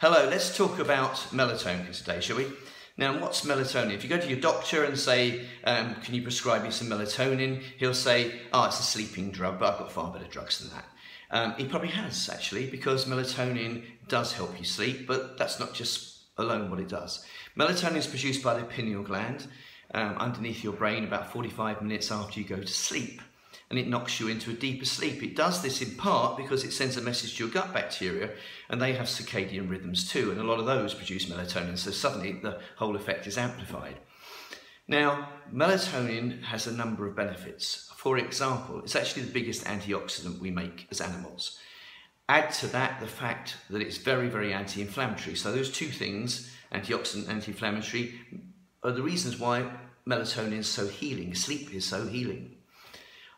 Hello, let's talk about melatonin today, shall we? Now, what's melatonin? If you go to your doctor and say, um, can you prescribe me some melatonin? He'll say, oh, it's a sleeping drug, but I've got far better drugs than that. Um, he probably has, actually, because melatonin does help you sleep, but that's not just alone what it does. Melatonin is produced by the pineal gland um, underneath your brain about 45 minutes after you go to sleep and it knocks you into a deeper sleep. It does this in part because it sends a message to your gut bacteria and they have circadian rhythms too, and a lot of those produce melatonin, so suddenly the whole effect is amplified. Now, melatonin has a number of benefits. For example, it's actually the biggest antioxidant we make as animals. Add to that the fact that it's very, very anti-inflammatory. So those two things, antioxidant, anti-inflammatory, are the reasons why melatonin is so healing, sleep is so healing.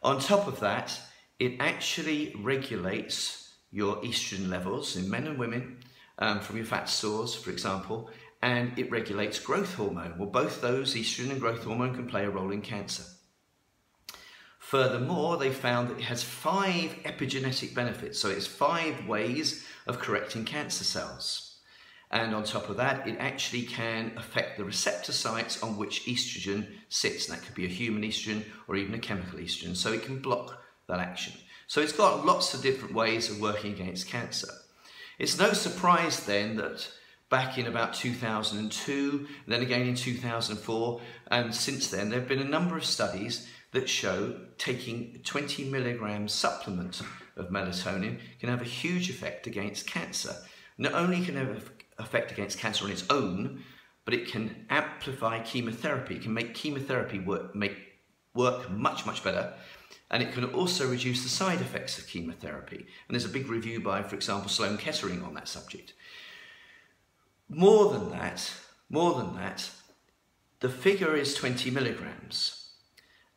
On top of that, it actually regulates your estrogen levels in men and women um, from your fat stores, for example, and it regulates growth hormone. Well, both those, estrogen and growth hormone, can play a role in cancer. Furthermore, they found that it has five epigenetic benefits, so it's five ways of correcting cancer cells. And on top of that, it actually can affect the receptor sites on which estrogen sits. And that could be a human estrogen or even a chemical estrogen. So it can block that action. So it's got lots of different ways of working against cancer. It's no surprise then that back in about 2002, then again in 2004, and since then, there have been a number of studies that show taking 20 milligram supplement of melatonin can have a huge effect against cancer. Not only can it have effect against cancer on its own, but it can amplify chemotherapy. It can make chemotherapy work, make work much, much better. And it can also reduce the side effects of chemotherapy. And there's a big review by, for example, Sloan Kettering on that subject. More than that, more than that, the figure is 20 milligrams.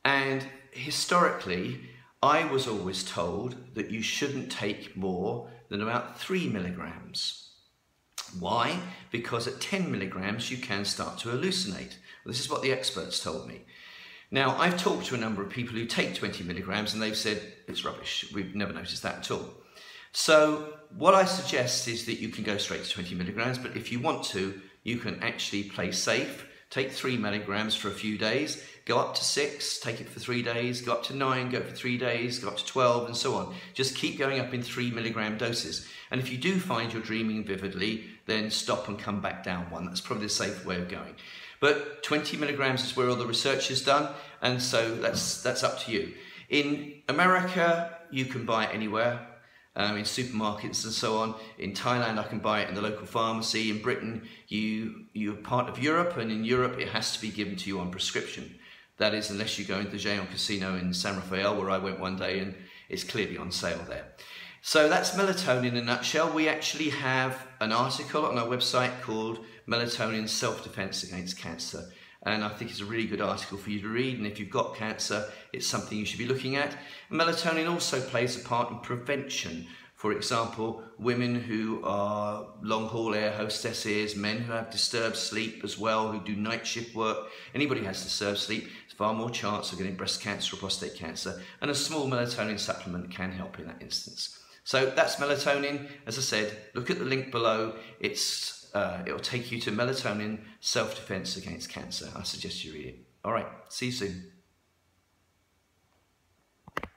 And historically, I was always told that you shouldn't take more than about three milligrams. Why? Because at 10 milligrams you can start to hallucinate. Well, this is what the experts told me. Now, I've talked to a number of people who take 20 milligrams and they've said it's rubbish. We've never noticed that at all. So, what I suggest is that you can go straight to 20 milligrams, but if you want to, you can actually play safe take three milligrams for a few days, go up to six, take it for three days, go up to nine, go for three days, go up to 12, and so on. Just keep going up in three milligram doses. And if you do find you're dreaming vividly, then stop and come back down one. That's probably the safe way of going. But 20 milligrams is where all the research is done, and so that's, that's up to you. In America, you can buy it anywhere um, in supermarkets and so on. In Thailand, I can buy it in the local pharmacy. In Britain, you, you're part of Europe, and in Europe, it has to be given to you on prescription. That is, unless you go into the Casino in San Rafael, where I went one day, and it's clearly on sale there. So that's melatonin in a nutshell. We actually have an article on our website called Melatonin Self-Defense Against Cancer and I think it's a really good article for you to read. And if you've got cancer, it's something you should be looking at. Melatonin also plays a part in prevention. For example, women who are long haul air hostesses, men who have disturbed sleep as well, who do night shift work, anybody who has disturbed sleep, far more chance of getting breast cancer or prostate cancer. And a small melatonin supplement can help in that instance. So that's melatonin. As I said, look at the link below. It's uh, it'll take you to melatonin self-defense against cancer. I suggest you read it. All right, see you soon.